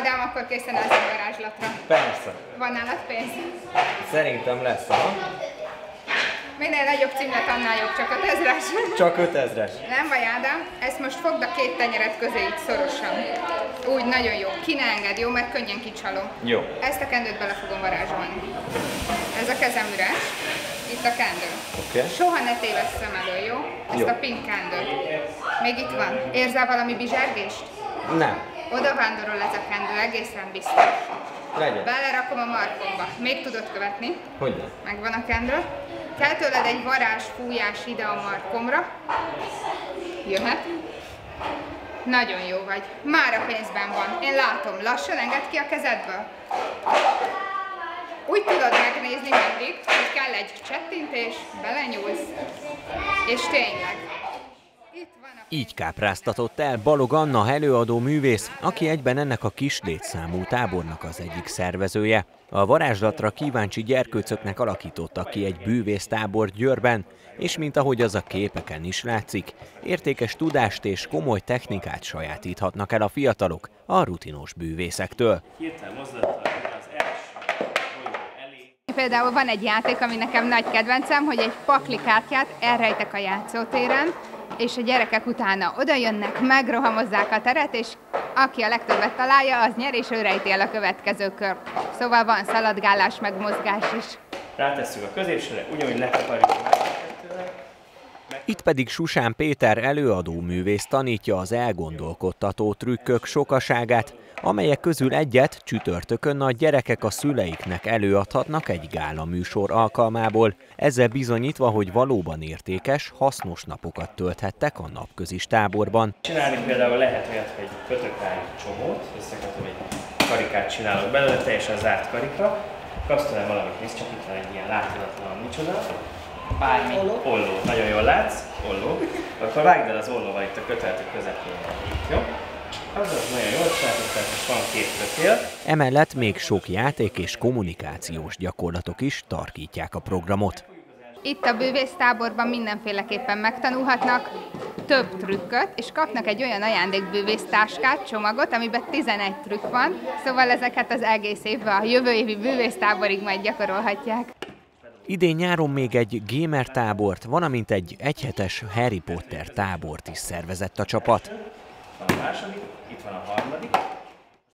Ádám, akkor készen állsz a varázslatra. Persze. Van nálad pénz? Szerintem lesz, aha. Minél nagyobb címlet, annál jobb, csak a ezres. Csak 5000-es. Nem baj, Ádám, ezt most fogd a két tenyeret közé így szorosan. Úgy, nagyon jó. Ki ne enged, jó? Mert könnyen kicsalom. Jó. Ezt a kendőt bele fogom varázsolni. Ez a kezem üres. Itt a kendő. Oké. Soha ne tévessz szem elől, jó? Ezt Jó. a pink kendőt. Még itt van. Érzel valami bizsergést? Nem. Oda vándorol ez a kendő, egészen biztos. Legyen. Belerakom a markomba. Még tudod követni? Hogy? Megvan a kendő. Kell tőled egy varázs fújás ide a markomra. Jöhet. Nagyon jó vagy. Már a pénzben van. Én látom. Lassan enged ki a kezedből. Úgy tudod megnézni mindig, hogy kell egy csettintés, belenyúlsz, és tényleg. Így kápráztatott el Balog Anna előadó művész, aki egyben ennek a kis létszámú tábornak az egyik szervezője. A varázslatra kíváncsi gyerkőcöknek alakítottak ki egy bűvésztábor Győrben, és mint ahogy az a képeken is látszik, értékes tudást és komoly technikát sajátíthatnak el a fiatalok a rutinos bűvészektől. Hirtelen az első. Például van egy játék, ami nekem nagy kedvencem, hogy egy pakli kártyát elrejtek a játszótéren, és a gyerekek utána oda jönnek, megrohamozzák a teret, és aki a legtöbbet találja, az nyer, és ő rejti a következő kört. Szóval van szaladgálás, meg mozgás is. Rátesszük a középsőre, ugyanúgy kettővel. Itt pedig Susán Péter előadó művész tanítja az elgondolkodtató trükkök sokaságát, amelyek közül egyet csütörtökön a gyerekek a szüleiknek előadhatnak egy gála műsor alkalmából, ezzel bizonyítva, hogy valóban értékes, hasznos napokat tölthettek a napközis táborban. Csinálni például lehet olyat, hogy kötök rá egy csomót, összekötöm egy karikát csinálok belőle, teljesen zárt karika, kapsz tőle valamit, nézd csak itt van egy ilyen láthatatlan micsoda. Bármi. Olló, nagyon jól látsz, olló. Akkor vágd el az ollóval itt a köteltük közepén. Jó? Az az nagyon jól csináltuk, tehát most van két kötél. Emellett még sok játék és kommunikációs gyakorlatok is tarkítják a programot. Itt a bűvésztáborban mindenféleképpen megtanulhatnak több trükköt, és kapnak egy olyan ajándékbűvésztáskát, csomagot, amiben 11 trükk van, szóval ezeket az egész évben, a jövő évi bűvésztáborig majd gyakorolhatják. Idén nyáron még egy gamer tábort, valamint egy egyhetes Harry Potter tábort is szervezett a csapat. Van a második, itt van a harmadik.